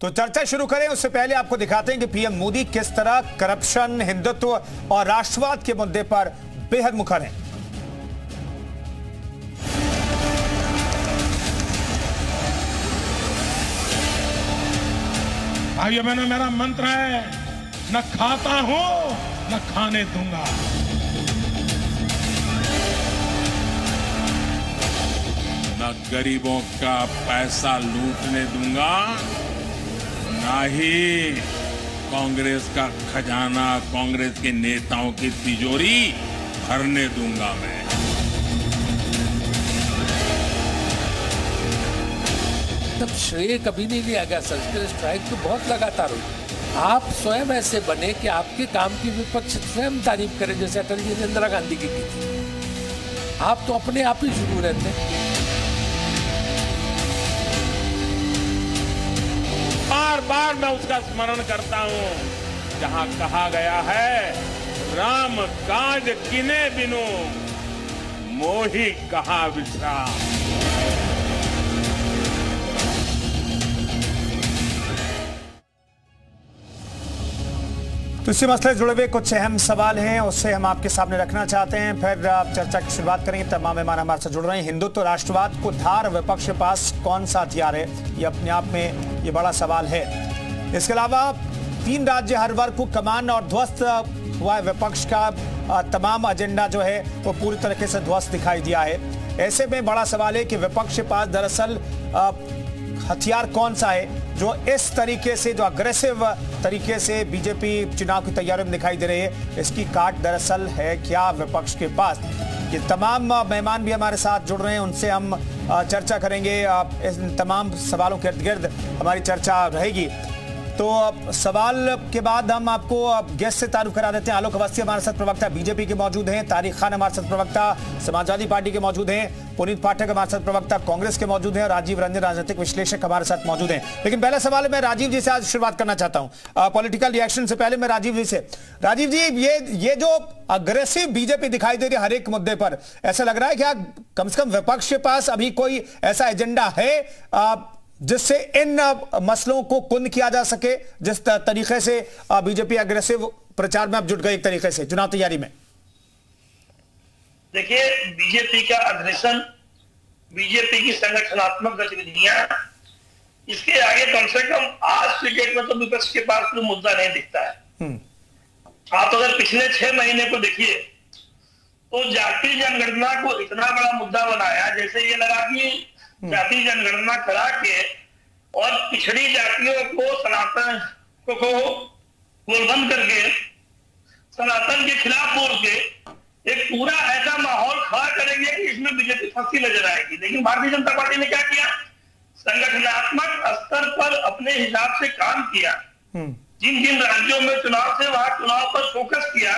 तो चर्चा शुरू करें, उससे पहले आपको दिखाते हैं कि पीएम मोदी किस तरह करप्शन, हिंदुत्व और राष्ट्रवाद के मुद्दे पर बेहद मुखर हैं। भाइयों, बहनों, मेरा मंत्र है, न खाता हूँ, न खाने दूँगा। न गरीबों का पैसा लूटने दूँगा ना ही कांग्रेस का खजाना, कांग्रेस के नेताओं की तिजोरी भरने दूँगा मैं। तब श्रेय कभी नहीं लिया गया सर्जिकल स्ट्राइक तो बहुत लगातार हुई। आप स्वयं ऐसे बने कि आपके काम की विपक्ष स्वयं तारीफ़ करे, जैसे अटल जी ने इंदिरा गांधी की की थी। आप तो अपने आप ही शुरू रहते बार बार मैं उसका स्मरण करता हूँ। जहाँ कहा गया है, राम काज किने बिनु, मोही कहा विश्राम। तो इसी मसले से जुड़े हुए कुछ अहम सवाल हैं उससे हम आपके सामने रखना चाहते हैं। फिर आप चर्चा की शुरुआत करेंगे, तमाम मेहमान हमारे साथ जुड़ रहे हैं। हिंदुत्व तो राष्ट्रवाद को धार विपक्ष के पास कौन सा हथियार है? ये अपने आप में ये बड़ा सवाल है। इसके अलावा तीन राज्य हर वर्ग को कमान और ध्वस्त हुआ विपक्ष का तमाम एजेंडा जो है, वो पूरी तरीके से ध्वस्त दिखाई दिया है। ऐसे में बड़ा सवाल है कि विपक्ष के पास दरअसल हथियार कौन सा है, जो इस तरीके से, जो अग्रेसिव तरीके से बीजेपी चुनाव की तैयारियों में दिखाई दे रही है, इसकी काट दरअसल है क्या विपक्ष के पास। ये तमाम मेहमान भी हमारे साथ जुड़ रहे हैं, उनसे हम चर्चा करेंगे। इन तमाम सवालों के इर्द गिर्द हमारी चर्चा रहेगी। तो अब सवाल के बाद हम आपको अब गेस्ट से तारुफ करा देते हैं। आलोक अवस्थी हमारे साथ प्रवक्ता बीजेपी के मौजूद हैं। तारिक खान हमारे साथ प्रवक्ता, समाजवादी पार्टी के मौजूद हैं। पुनीत पाठक हमारे साथ प्रवक्ता, कांग्रेस के मौजूद हैं। और राजीव रंजन, राजनीतिक विश्लेषक हमारे साथ मौजूद हैं। लेकिन पहला सवाल मैं राजीव जी से आज शुरुआत करना चाहता हूँ। पॉलिटिकल रिएक्शन से पहले मैं राजीव जी से। राजीव जी, ये ये जो अग्रेसिव बीजेपी दिखाई दे रही है हर एक मुद्दे पर, ऐसा लग रहा है क्या कम से कम विपक्ष के पास अभी कोई ऐसा एजेंडा है? जिससे इन मसलों को कुंद किया जा सके जिस तरीके से बीजेपी अग्रेसिव प्रचार में अब जुट गई एक तरीके से चुनाव तैयारी में। देखिए बीजेपी का अग्रेसन बीजेपी की संगठनात्मक गतिविधियाँ इसके आगे कम से कम आज क्रिकेट में तो विपक्ष के पास कोई मुद्दा नहीं दिखता है। आप अगर पिछले छह महीने को देखिए तो जाति जनगणना को इतना बड़ा मुद्दा बनाया जैसे ये लगा कि जाति जनगणना करा के और पिछड़ी जातियों को सनातन को, को गोलबंद करके सनातन के खिलाफ बोल के एक पूरा ऐसा माहौल खड़ा करेंगे कि इसमें बीजेपी फंसी नज़र आएगी। लेकिन भारतीय जनता पार्टी ने क्या किया? संगठनात्मक स्तर पर अपने हिसाब से काम किया। जिन जिन राज्यों में चुनाव से वहाँ चुनाव पर फोकस किया।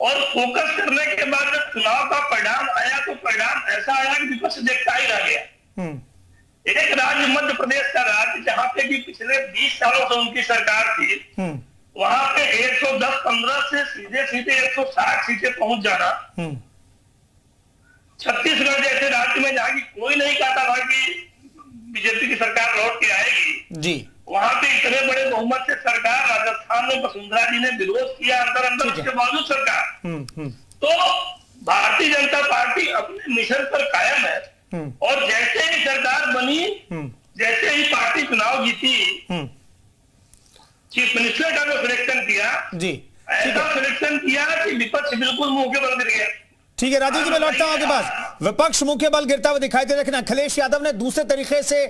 और फोकस करने के बाद जब चुनाव का परिणाम आया तो परिणाम ऐसा आया कि विपक्ष देखता ही रह गया। एक राज्य मध्य प्रदेश का राज्य जहाँ पे भी पिछले 20 सालों से उनकी सरकार थी वहाँ पे 110-15 से सीधे सीधे 160 सीटें पहुँच जाना। छत्तीसगढ़ जैसे राज्य में जहाँ की कोई नहीं कहता था कि बीजेपी की सरकार लौट के आएगी जी। वहाँ पे इतने बड़े बहुमत से सरकार राजस्थान में वसुंधरा जी ने विरोध किया अंदर अंदर उसके बावजूद सरकार। तो भारतीय जनता पार्टी अपने मिशन पर कायम है और जैसे सरकार बनी जैसे ही पार्टी चुनाव जीती चीफ मिनिस्टर का जो सिलेक्शन किया जी ऐसा सिलेक्शन किया कि विपक्ष बिल्कुल मुँह के बल गिर गया। ठीक है राजीव जी, मैं लौटता हूँ आपके पास विपक्ष मुख्य बल गिरता हुआ दिखाई दे रहा लेकिन अखिलेश यादव ने दूसरे तरीके से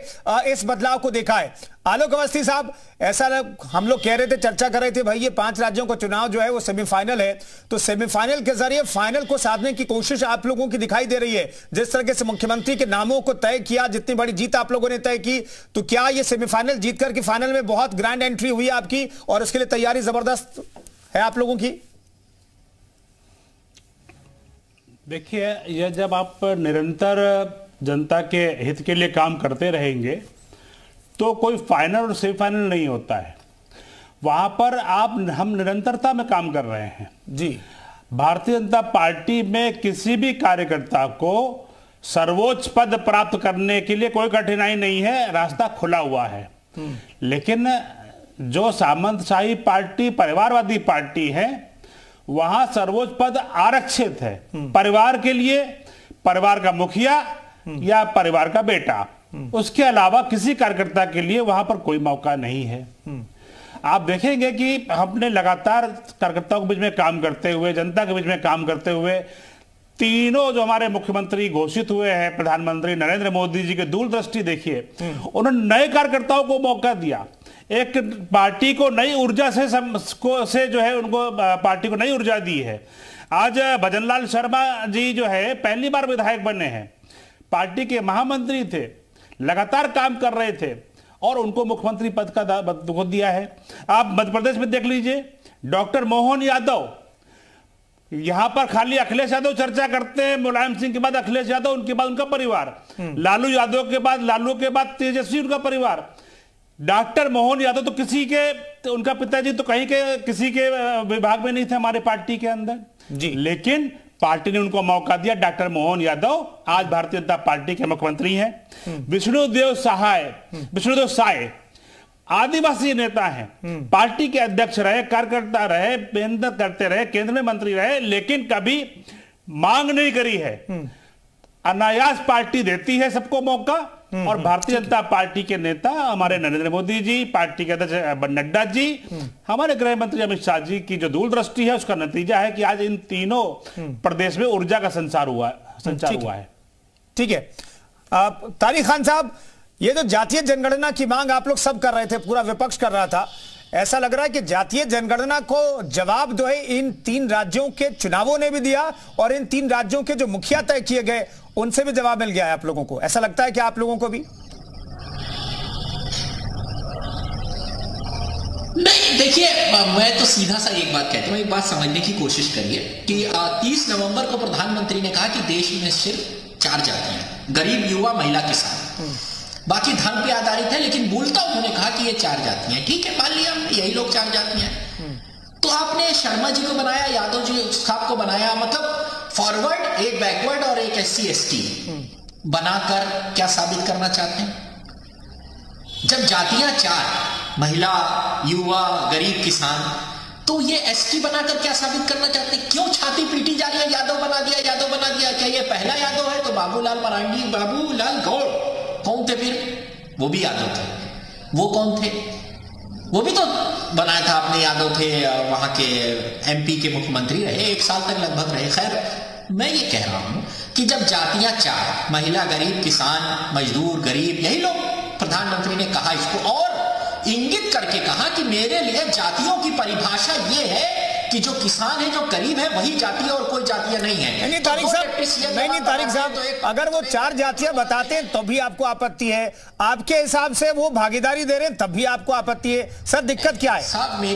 इस बदलाव को देखा है। आलोक अवस्थी साहब, ऐसा हम लोग कह रहे थे, चर्चा कर रहे थे, भाई, ये पाँच राज्यों का चुनाव जो है, वो सेमीफाइनल है। तो सेमीफाइनल के ज़रिए फाइनल को साधने की कोशिश आप लोगों की दिखाई दे रही है। जिस तरीके से मुख्यमंत्री के नामों को तय किया, जितनी बड़ी जीत आप लोगों ने तय की तो क्या ये सेमीफाइनल जीत करके फाइनल में बहुत ग्रैंड एंट्री हुई आपकी? और उसके लिए तैयारी ज़बरदस्त है आप लोगों की? देखिए यह जब आप निरंतर जनता के हित के लिए काम करते रहेंगे तो कोई फाइनल और सेमीफाइनल नहीं होता है। वहाँ पर आप हम निरंतरता में काम कर रहे हैं। जी। भारतीय जनता पार्टी में किसी भी कार्यकर्ता को सर्वोच्च पद प्राप्त करने के लिए कोई कठिनाई नहीं है रास्ता खुला हुआ है। लेकिन जो सामंतशाही पार्टी परिवारवादी पार्टी है वहाँ सर्वोच्च पद आरक्षित है। परिवार के लिए, परिवार का मुखिया या परिवार का बेटा। उसके अलावा किसी कार्यकर्ता के लिए वहाँ पर कोई मौका नहीं है। आप देखेंगे कि हमने लगातार कार्यकर्ताओं के बीच में काम करते हुए, जनता के बीच में काम करते हुए, तीनों जो हमारे मुख्यमंत्री घोषित हुए हैं, प्रधानमंत्री नरेंद्र मोदी जी के दूरदृष्टि देखिए, उन्होंने नए कार्यकर्ताओं को मौका दिया। एक पार्टी को नई ऊर्जा से सम, को से जो है उनको पार्टी को नई ऊर्जा दी है। आज भजनलाल शर्मा जी जो है पहली बार विधायक बने हैं। पार्टी के महामंत्री थे लगातार काम कर रहे थे और उनको मुख्यमंत्री पद का को दिया है। आप मध्य प्रदेश में देख लीजिए डॉक्टर मोहन यादव यहाँ पर खाली अखिलेश यादव चर्चा करते हैं मुलायम सिंह के बाद अखिलेश यादव उनके बाद उनका परिवार। हम्म। लालू यादव के बाद लालू के बाद तेजस्वी उनका परिवार। डॉक्टर मोहन यादव तो किसी के तो उनका पिताजी तो कहीं के किसी के विभाग में नहीं थे हमारे पार्टी के अंदर जी लेकिन पार्टी ने उनको मौका दिया डॉक्टर मोहन यादव आज भारतीय जनता पार्टी के मुख्यमंत्री हैं हम्म। विष्णुदेव सहाय हम्म। विष्णुदेव साय आदिवासी नेता हैं हम्म। पार्टी के अध्यक्ष रहे कार्यकर्ता रहे मेहनत करते रहे केंद्र में मंत्री रहे लेकिन कभी मांग नहीं करी है अनायास पार्टी देती है सबको मौका और भारतीय जनता पार्टी के नेता हमारे नरेंद्र मोदी जी पार्टी के अध्यक्ष नड्डा जी। हमारे गृह मंत्री अमित शाह जी की जो दूरदृष्टि है उसका नतीजा है कि आज इन तीनों प्रदेश में ऊर्जा का संसार हुआ संचार हुआ है। ठीक है। तारिक खान साहब ये जो जातीय जनगणना की मांग आप लोग सब कर रहे थे पूरा विपक्ष कर रहा था। ऐसा लग रहा है कि जातीय जनगणना को जवाब जो है, इन तीन राज्यों के चुनावों ने भी दिया और इन तीन राज्यों के जो मुखिया तय किए गए, उनसे भी जवाब मिल गया है आप लोगों को। ऐसा लगता है कि आप लोगों को भी? नहीं, देखिए मैं तो सीधा सा एक बात कहता हूँ, एक बात समझने की कोशिश करिए कि 30 नवंबर को प्रधानमंत्री ने कहा कि देश में सिर्फ़ चार जातियाँ गरीब युवा महिला किसान। बाकी धर्म पे आधारित है लेकिन बोलता उन्होंने कहा कि ये चार जातियाँ ठीक है मान लिया यही लोग चार जातियाँ तो आपने शर्मा जी को बनाया यादव जी साहब को बनाया मतलब फॉरवर्ड एक बैकवर्ड और एक एस सी एस टी बनाकर क्या साबित करना चाहते हैं? जब जातियाँ चार महिला युवा गरीब किसान तो ये एसटी बनाकर क्या साबित करना चाहते हैं? क्यों छाती पीटी जा रही है? यादव बना दिया यादव बना दिया। क्या ये पहला यादव है? तो बाबूलाल मरांडी बाबूलाल गौड़। कौन थे फिर? वो भी यादव थे। वो कौन थे? वो भी तो बनाया था आपने यादव थे, वहाँ के एमपी के मुख्यमंत्री रहे। एक साल तक लगभग रहे। खैर, मैं ये कह रहा हूँ कि जब जातियाँ चार, महिला गरीब, किसान, मजदूर, गरीब, यही लोग प्रधानमंत्री ने कहा, इसको और इंगित करके कहा कि मेरे लिए जातियों की परिभाषा ये है कि जो किसान है जो गरीब है वही जाति और कोई जातियाँ नहीं है। नहीं तारिक साहब नहीं नहीं तारिक साहब तो अगर वो चार जातियाँ बताते हैं तो भी आपको आपत्ति है। आपके हिसाब से वो भागीदारी दे रहे हैं तब भी आपको आपत्ति है। सर दिक्कत क्या है?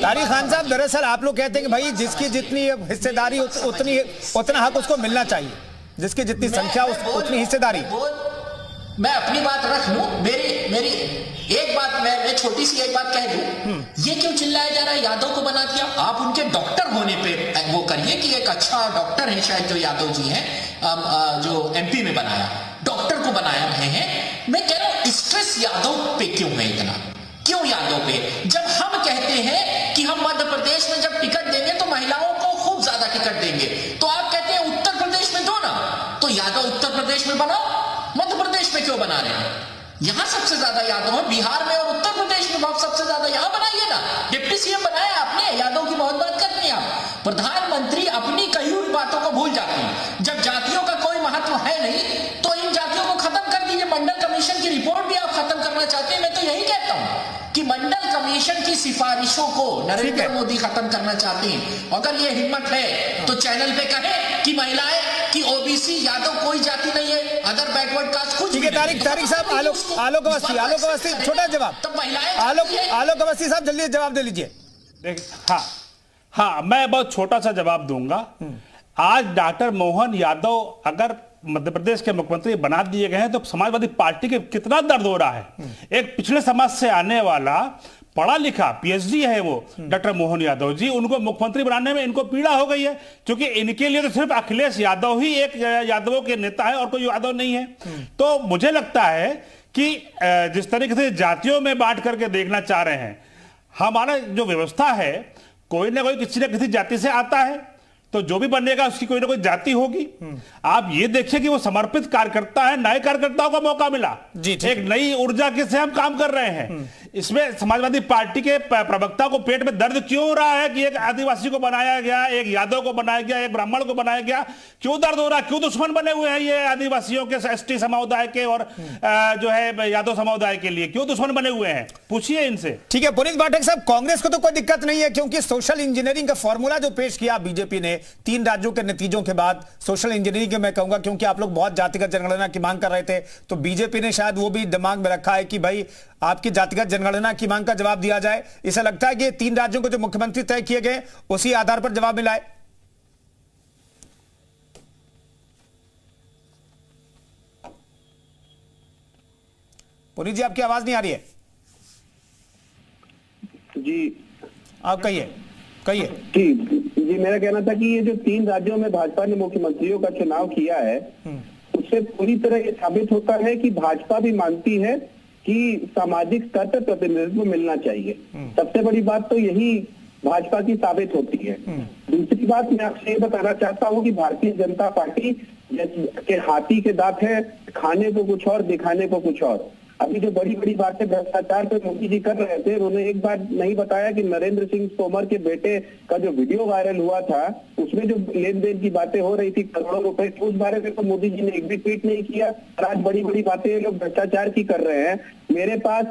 तारिक खान साहब दरअसल आप लोग कहते हैं कि भाई जिसकी जितनी हिस्सेदारी उतनी उतना हक उसको मिलना चाहिए। जिसकी जितनी संख्या उतनी हिस्सेदारी। मैं अपनी बात रख लू मेरी मेरी एक बात मैं मैं छोटी सी एक बात कह दू। हम्म। ये क्यों चिल्लाया जा रहा है? यादव को बना दिया। आप उनके डॉक्टर होने पे वो करिए कि एक अच्छा डॉक्टर है शायद जो यादव जी हैं जो एमपी में बनाया। डॉक्टर को बनाया रहे हैं। मैं कह रहा हूँ स्ट्रेस यादव पे क्यों है इतना? क्यों यादव पे? जब हम कहते हैं कि हम मध्य प्रदेश में जब टिकट देंगे तो महिलाओं को खूब ज़्यादा टिकट देंगे। तो आप कहते हैं उत्तर प्रदेश में दो ना? तो यादव उत्तर प्रदेश में बनाओ मध्य प्रदेश में क्यों बना रहे हैं? यहाँ सबसे ज़्यादा यादव है बिहार में और उत्तर प्रदेश में। सबसे ज़्यादा यहाँ बनाइए ना डिप्टी सीएम बनाया आपने यादव की बहुत बात करते हैं आप। प्रधानमंत्री अपनी कई हुई बातों को भूल जाते हैं। जब जातियों का कोई महत्व है नहीं तो इन जातियों को खत्म कर दीजिए। मंडल कमीशन की रिपोर्ट भी आप खत्म करना चाहते हैं। मैं तो यही कहता हूँ कि मंडल कमीशन की सिफारिशों को नरेंद्र मोदी खत्म करना चाहते हैं। अगर ये हिम्मत है तो चैनल पे कहें कि महिलाएँ कि ओबीसी यादव कोई जाति नहीं है। अदर बैकवर्ड कास्ट कुछ ठीक है तारिक तारिक साहब आलोक आलोक अवस्थी आलोक अवस्थी छोटा जवाब। आलोक आलोक अवस्थी साहब जल्दी जवाब दे लीजिए। हाँ हाँ मैं बहुत छोटा सा जवाब दूँगा। हम्म। आज डॉक्टर मोहन यादव अगर मध्य प्रदेश के मुख्यमंत्री बना दिए गए हैं तो समाजवादी पार्टी के कितना दर्द हो रहा है। हम्म। एक पिछले समाज से आने वाला पढ़ा लिखा पीएचडी है वो डॉक्टर मोहन यादव जी उनको मुख्यमंत्री बनाने में इनको पीड़ा हो गई है क्योंकि इनके लिए तो सिर्फ़ अखिलेश यादव ही एक यादवों के नेता है और कोई यादव नहीं है। तो मुझे लगता है कि जिस तरीके से जातियों में बांट करके देखना चाह रहे हैं हमारा जो व्यवस्था है कोई ना कोई किसी ना किसी जाति से आता है तो जो भी बनेगा उसकी कोई ना कोई जाति होगी। आप ये देखिए कि वो समर्पित कार्यकर्ता है नए कार्यकर्ताओं का मौका मिला। जी, एक नई ऊर्जा के से हम काम कर रहे हैं। इसमें समाजवादी पार्टी के प्रवक्ता को पेट में दर्द क्यों हो रहा है कि एक आदिवासी को बनाया गया, एक यादव को बनाया गया, एक ब्राह्मण को बनाया गया? क्यों दर्द हो रहा है? क्यों दुश्मन बने हुए हैं ये आदिवासियों के एसटी समुदाय के और जो है यादव समुदाय के लिए? क्यों दुश्मन बने हुए हैं? पूछिए इनसे। ठीक है, पुनीत पाठक साहब, कांग्रेस को तो कोई दिक्कत नहीं है, क्योंकि सोशल इंजीनियरिंग का फॉर्मूला जो पेश किया बीजेपी ने, तीन राज्यों के नतीजों के बाद, सोशल इंजीनियरिंग के मैं कहूँगा, क्योंकि आप लोग बहुत जातिगत जनगणना की मांग कर रहे थे तो बीजेपी ने शायद वो भी दिमाग में रखा है कि भाई, आपकी जातिगत जनगणना की मांग का जवाब दिया जाए। इसे लगता है कि तीन राज्यों को जो मुख्यमंत्री तय किए गए उसी आधार पर जवाब मिला है। पुनीत जी आपकी आवाज़ नहीं आ रही है? जी। आप कहिए कहिए। जी जी मेरा कहना था कि ये जो तीन राज्यों में भाजपा ने मुख्यमंत्रियों का चुनाव किया है उससे पूरी तरह ये साबित होता है कि भाजपा भी मानती है कि सामाजिक स्तर पर प्रतिनिधित्व मिलना चाहिए। सबसे बड़ी बात तो यही भाजपा की साबित होती है। दूसरी बात मैं आपसे ये बताना चाहता हूँ कि भारतीय जनता पार्टी के हाथी के दांत है, खाने को कुछ और, दिखाने को कुछ और। अभी जो बड़ी बड़ी बातें भ्रष्टाचार पे मोदी जी कर रहे थे, उन्होंने एक बात नहीं बताया कि नरेंद्र सिंह तोमर के बेटे का जो वीडियो वायरल हुआ था, उसमें जो लेन देन की बातें हो रही थी, करोड़ों रुपए, उस बारे में तो मोदी जी ने एक भी ट्वीट नहीं किया। और आज बड़ी बड़ी बातें लोग भ्रष्टाचार की कर रहे हैं। मेरे पास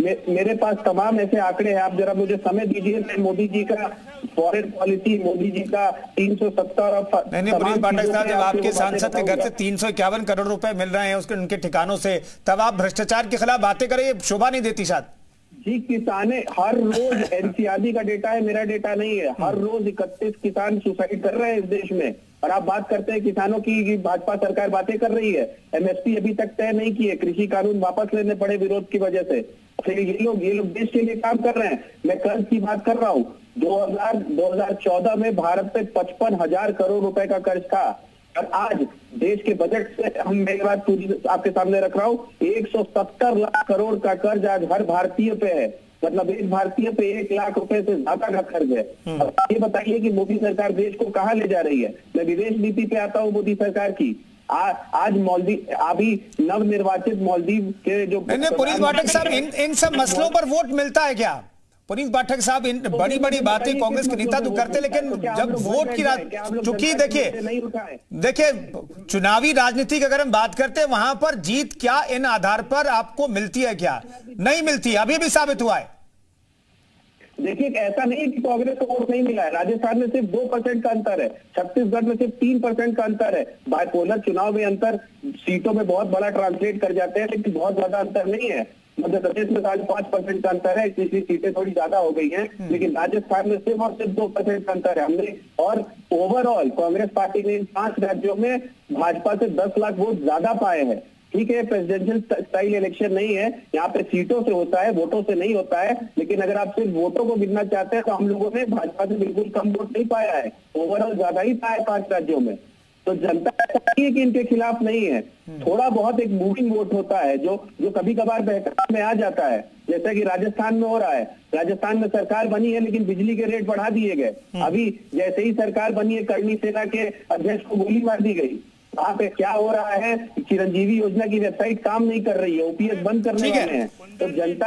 मे, मेरे पास तमाम ऐसे आंकड़े हैं आप जरा मुझे समय दीजिए मैं मोदी जी का फॉरेन पॉलिसी मोदी जी का तीन सौ सत्तर और नहीं नहीं पुनीत पाठक साहब जब आपके सांसद के घर से तीन सौ इक्यावन करोड़ रुपए मिल रहे हैं उसके उनके ठिकानों से तब आप भ्रष्टाचार के खिलाफ बातें करें ये शोभा नहीं देती शायद। जी किसाने हर रोज एनसीआरबी का डेटा है मेरा डेटा नहीं है। हर रोज इकतीस किसान सुसाइड कर रहे हैं इस देश में। और आप बात करते हैं किसानों की भाजपा सरकार बातें कर रही है। एमएसपी अभी तक तय नहीं की है कृषि कानून वापस लेने पड़े विरोध की वजह से। फिर ये लोग ये लोग देश के लिए काम कर रहे हैं। मैं कर्ज की बात कर रहा हूँ 2000 2014 में भारत पे पचपन हज़ार करोड़ रुपए का कर्ज था। और आज देश के बजट से हम मेरी बात आपके सामने रख रहा हूँ 170 लाख करोड़ का कर्ज आज हर भारतीय पे है। मतलब एक भारतीय पे एक लाख रुपए से ज़्यादा का खर्च है। अब ये बताइए कि मोदी सरकार देश को कहाँ ले जा रही है? मैं विदेश नीति पे आता हूँ मोदी सरकार की। आ, आज मालदीव अभी नव निर्वाचित मालदीव के जो पुनीत पाठक साहब इन इन सब मसलों पर वोट मिलता है क्या? पुनीत पाठक साहब इन बड़ी बड़ी बातें कांग्रेस के नेता तो करते लेकिन जब वोट की रात चूँकि देखिए देखिए चुनावी राजनीति की अगर हम बात करते हैं वहाँ पर जीत क्या इन आधार पर आपको मिलती है क्या? नहीं मिलती अभी भी साबित हुआ है। देखिए ऐसा नहीं कि कांग्रेस को वोट नहीं मिला है। राजस्थान में सिर्फ़ दो परसेंट का अंतर है छत्तीसगढ़ में सिर्फ़ तीन परसेंट का अंतर है। बाइपोलर चुनाव में अंतर सीटों में बहुत बड़ा ट्रांसलेट कर जाते हैं लेकिन बहुत ज़्यादा अंतर नहीं है। मध्य प्रदेश में साढ़े पाँच परसेंट का अंतर है इसलिए सीटें थोड़ी ज़्यादा हो गई हैं लेकिन राजस्थान में सिर्फ़ और सिर्फ़ दो परसेंट का अंतर है हमने। और ओवरऑल कांग्रेस पार्टी ने इन पाँच राज्यों में भाजपा से दस लाख वोट ज़्यादा पाए हैं। ठीक है प्रेसिडेंशियल स्टाइल इलेक्शन नहीं है यहाँ पे सीटों से होता है वोटों से नहीं होता है लेकिन अगर आप सिर्फ़ वोटों को गिनना चाहते हैं तो हम लोगों ने भाजपा से बिल्कुल कम वोट नहीं पाया है। ओवरऑल ज़्यादा ही पाया पाँच राज्यों में। तो जनता ऐसा नहीं है कि इनके खिलाफ नहीं है। थोड़ा बहुत एक मूविंग वोट होता है जो जो कभी कभार बहकाव में आ जाता है। जैसा कि राजस्थान में हो रहा है। राजस्थान में सरकार बनी है लेकिन बिजली के रेट बढ़ा दिए गए। अभी जैसे ही सरकार बनी है करनी सेना के अध्यक्ष को गोली मार दी गई। वहाँ पे क्या हो रहा है चिरंजीवी योजना की वेबसाइट काम नहीं कर रही है ओपीएस बंद करने वाले हैं। तो जनता